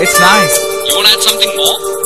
It's nice. You want to add something more?